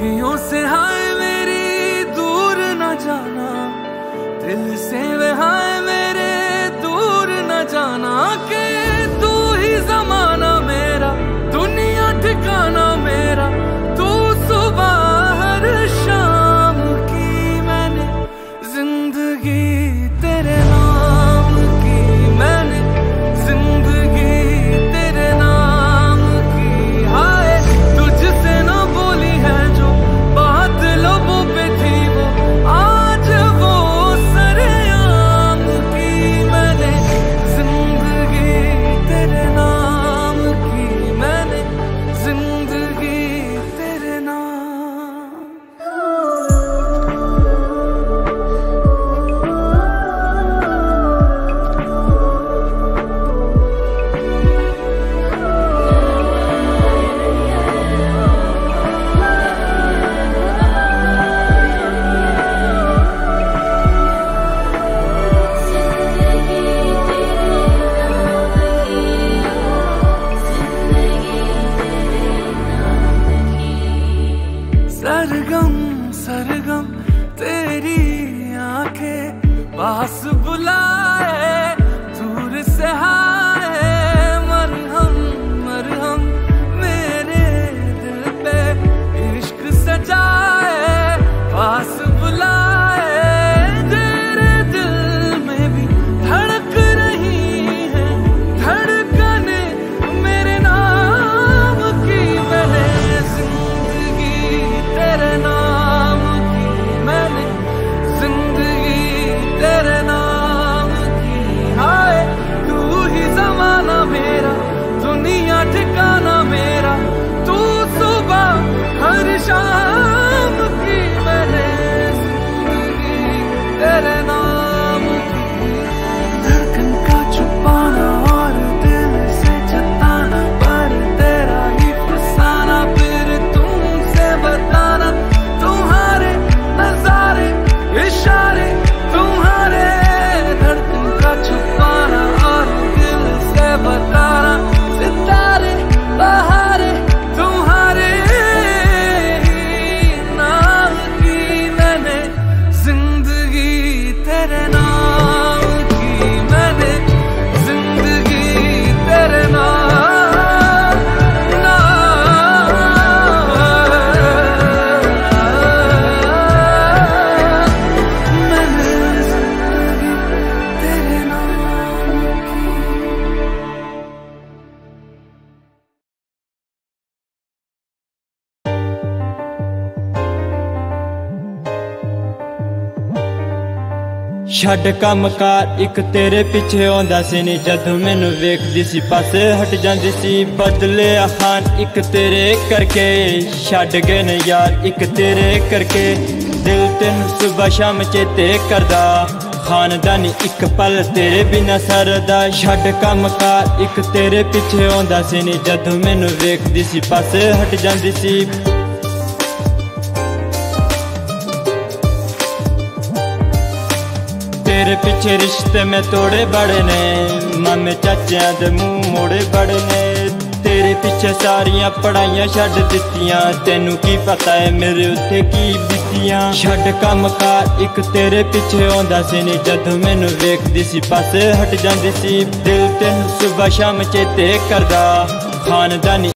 अखियों से हाय मेरी दूर न जाना दिल से 明日 ਛੱਡ ਕੰਮਕਾਰ ਇੱਕ ਤੇਰੇ ਪਿੱਛੇ ਆਉਂਦਾ ਸੀ ਨੀ। ਜਦੋਂ ਮੈਨੂੰ ਵੇਖਦੀ ਸੀ, ਪਾਸੇ ਹਟ ਜਾਂਦੀ ਸੀ। ਬਦਲੇ ਖਾਨ ਇੱਕ ਤੇਰੇ ਕਰਕੇ, ਛੱਡ ਗਏ ਨੇ ਯਾਰ ਇੱਕ ਤੇਰੇ ਕਰਕੇ। ਦਿਲ ਤੈਨੂੰ ਸਵੇਰ ਸ਼ਾਮ ਚੇਤੇ ਕਰਦਾ, ਖਾਨਦਾਨੀ ਇੱਕ ਪਲ ਤੇਰੇ ਬਿਨਾ ਸਰਦਾ। ਛੱਡ ਕੰਮ ਕਾਰ, ਇੱਕ ਤੇਰੇ ਪਿੱਛੇ ਆਉਂਦਾ ਸੀ ਨੀ। ਜਦੋਂ ਮੈਨੂੰ ਵੇਖਦੀ ਸੀ, ਪਾਸੇ ਹਟ ਜਾਂਦੀ ਸੀ। ਤੇਰੇ ਪਿੱਛੇ ਰਿਸ਼ਤੇ ਮੈਂ ਤੋੜੇ ਬੜੇ ਨੇ। ਮਾਮੇ ਚਾਚਿਆਂ ਦੇ ਮੂੰਹ ਮੋੜੇ ਬੜੇ ਨੇ। ਤੇਰੇ ਪਿੱਛੇ ਸਾਰੀਆਂ ਪੜਾਈਆਂ ਛੱਡ ਦਿੱਤੀਆਂ। ਤੈਨੂੰ ਕੀ ਪਤਾ ਹੈ ਮੇਰੇ ਉੱਤੇ ਕੀ ਬੀਤੀਆਂ। ਛੱਡ ਕੰਮ ਕੰਮਕਾਰ ਇੱਕ ਤੇਰੇ ਪਿੱਛੇ ਆਉਂਦਾ ਸੀ ਨੀ। ਜਦੋਂ ਮੈਨੂੰ ਵੇਖਦੀ ਸੀ, ਪਾਸੇ ਹਟ ਜਾਂਦੀ ਸੀ। ਦਿਲ ਤੈਨੂੰ ਸਵੇਰ ਸ਼ਾਮ ਚੇਤੇ ਕਰਦਾ। ਖਾਨਦਾਨੀ